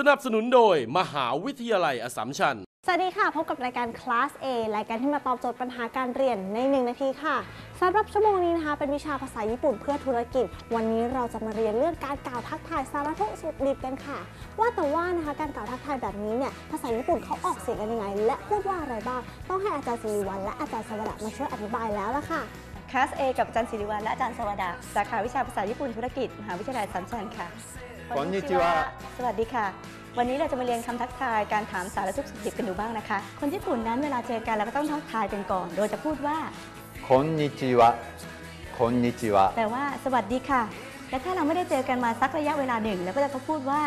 สนับสนุนโดยมหาวิทยาลัยอสสัมชัญ สวัสดีค่ะ พบกับรายการ Class A รายการที่มาตอบโจทย์ปัญหาการเรียนใน 1 นาทีค่ะสำหรับชั่วโมงนี้นะคะ เป็นวิชาภาษาญี่ปุ่นเพื่อธุรกิจ วันนี้เราจะมาเรียนเรื่องการกล่าวทักทายสารทุกข์สุขดิบกันค่ะ ว่าแต่ว่านะคะการกล่าวทักทายแบบนี้เนี่ยภาษาญี่ปุ่นเขาออกเสียงกันยังไง และพูดว่าอะไรบ้าง ต้องให้อาจารย์สิริวัลและอาจารย์สวัสดิ์มาช่วยอธิบายแล้วล่ะค่ะคลาส A กับอาจารย์ศิริวัลและอาจารย์สวัสดาสาขาวิชาภาษาญี่ปุ่นธุรกิจมหาวิทยาลัยสัมชัญค่ะ คอนนิจิวะสวัสดีค่ะ วันนี้เราจะมาเรียนคำทักทายการถามสารทุกสุขดิบกันดูบ้างนะคะ คนญี่ปุ่นนั้นเวลาเจอกันเราก็ต้องทักทายกันก่อน โดยจะพูดว่าคอนนิจิวะคอนนิจิวะแปลว่า สวัสดีค่ะ และถ้าเราไม่ได้เจอกันมาสักระยะเวลาหนึ่งเราก็จะพูดว่า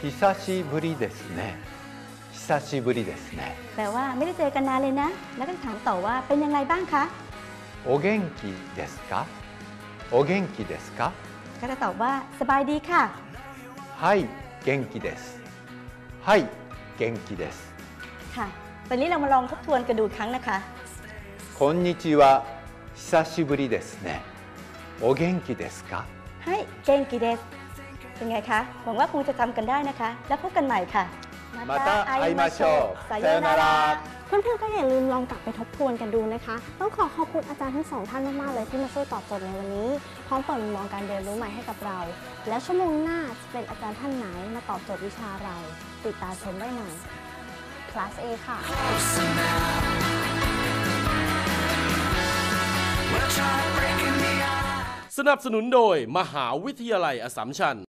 ฮิซาชิบุริเดสเนะฮิซาชิบุริเดสเนะแปลว่าไม่ได้เจอกันนานเลยนะ แล้วก็ถามต่อว่าเป็นยังไงบ้างคะโอเกนกิเดสกะโอเกนกิเดสกะก็จะตอบว่าสบายดีค่ะ はい元気ですはい元気です ค่ะ ตอนนี้เรามาลองทบทวนกันดูอีกครั้งนะคะ こんにちは久しぶりですねお元気ですか ให้เกงกิเดสเป็นไงคะ หวังว่าคงจะจำกันได้นะคะ แล้วพบกันใหม่ค่ะ また会いましょうさようなら เพื่อนๆก็อย่าลืมลองกลับไปทบทวนกันดูนะคะ ต้องขอขอบคุณอาจารย์ทั้งสองท่านมากๆเลยที่มาช่วยตอบโจทย์ในวันนี้ พร้อมเปิดมุมมองการเรียนรู้ใหม่ให้กับเรา แล้วชั่วโมงหน้าจะเป็นอาจารย์ท่านไหนมาตอบโจทย์วิชาเรา ติดตามชมได้ใน Class A ค่ะ สนับสนุนโดยมหาวิทยาลัยอสสัมชัญ